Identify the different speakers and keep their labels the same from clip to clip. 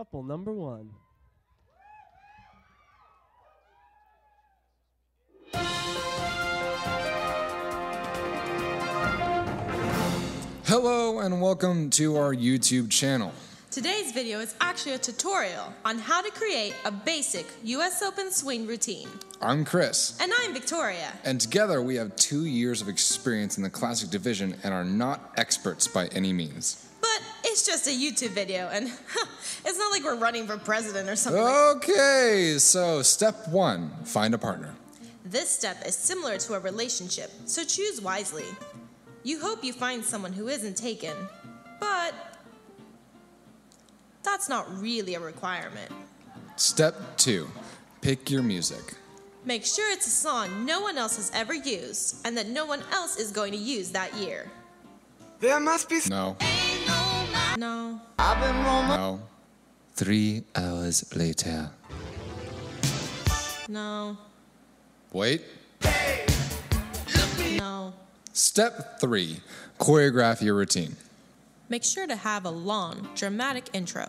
Speaker 1: couple number one.
Speaker 2: Hello and welcome to our YouTube channel.
Speaker 3: Today's video is actually a tutorial on how to create a basic US Open swing routine.
Speaker 2: I'm Chris,
Speaker 3: And I'm Victoria.
Speaker 2: and together we have two years of experience in the classic division and are not experts by any means.
Speaker 3: But it's just a YouTube video, and it's like we're running for president or something.
Speaker 2: Okay, so step one find a partner.
Speaker 3: This step is similar to a relationship, so choose wisely. You hope you find someone who isn't taken, but that's not really a requirement.
Speaker 2: Step two pick your music.
Speaker 3: Make sure it's a song no one else has ever used and that no one else is going to use that year.
Speaker 4: There must be
Speaker 2: No,
Speaker 3: No.
Speaker 2: no. Three hours later.
Speaker 3: No.
Speaker 2: Wait.
Speaker 3: No.
Speaker 2: Step three choreograph your routine.
Speaker 3: Make sure to have a long, dramatic intro.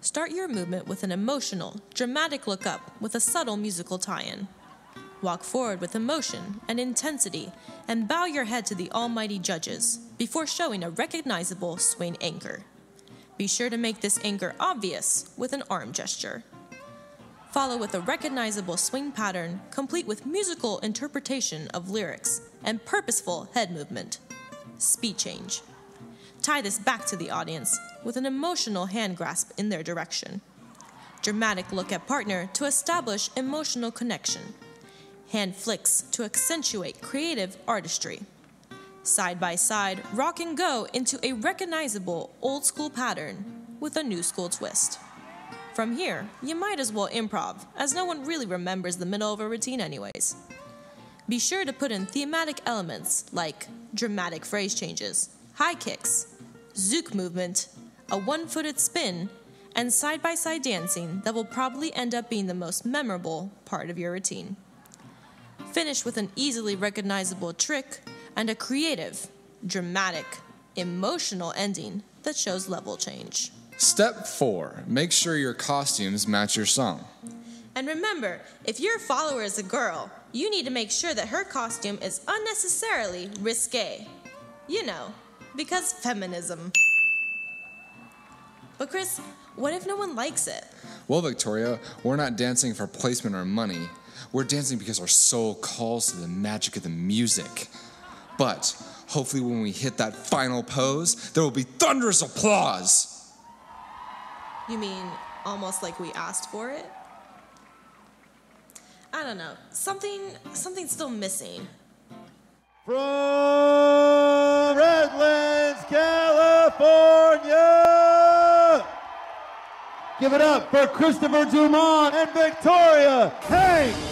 Speaker 3: Start your movement with an emotional, dramatic look up with a subtle musical tie in. Walk forward with emotion and intensity and bow your head to the almighty judges before showing a recognizable swing anchor. Be sure to make this anchor obvious with an arm gesture. Follow with a recognizable swing pattern complete with musical interpretation of lyrics and purposeful head movement. Speed change. Tie this back to the audience with an emotional hand grasp in their direction. Dramatic look at partner to establish emotional connection. Hand flicks to accentuate creative artistry. Side by side, rock and go into a recognizable old school pattern with a new school twist. From here, you might as well improv, as no one really remembers the middle of a routine, anyways. Be sure to put in thematic elements like dramatic phrase changes, high kicks, zouk movement, a one footed spin, and side by side dancing that will probably end up being the most memorable part of your routine. Finish with an easily recognizable trick and a creative, dramatic, emotional ending that shows level change.
Speaker 2: Step four make sure your costumes match your song.
Speaker 3: And remember, if your follower is a girl, you need to make sure that her costume is unnecessarily risque. You know, because feminism. But Chris, what if no one likes it?
Speaker 2: Well, Victoria, we're not dancing for placement or money. We're dancing because our soul calls to the magic of the music. But hopefully, when we hit that final pose, there will be thunderous applause.
Speaker 3: You mean almost like we asked for it? I don't know. Something something's still missing.
Speaker 5: From Redlands, California! Give it up for Christopher Dumond and Victoria
Speaker 6: Henk!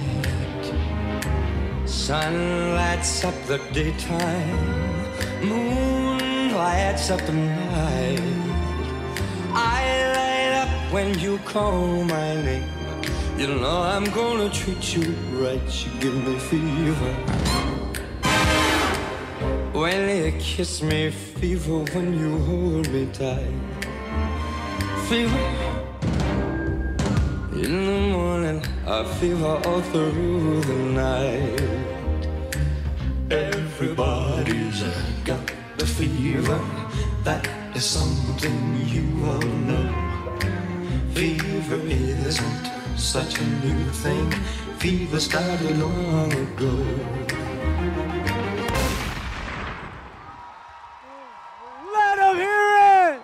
Speaker 6: Sun lights up the daytime, moon lights up the night. I light up when you call my name. You know I'm gonna treat you right. You give me fever. When you kiss me, fever when you hold me tight. Fever. In the morning, I fever all through the night. Everybody's got the fever. That is something you all know. Fever isn't such a new thing. Fever started long ago.
Speaker 5: Let them hear it!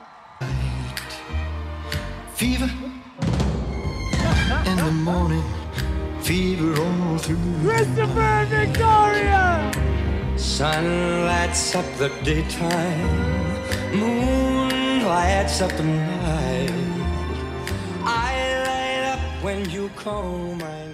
Speaker 6: Fever in the morning, fever all through.
Speaker 5: Christopher and Victoria!
Speaker 6: Sun lights up the daytime, moon lights up the night. I light up when you call my name.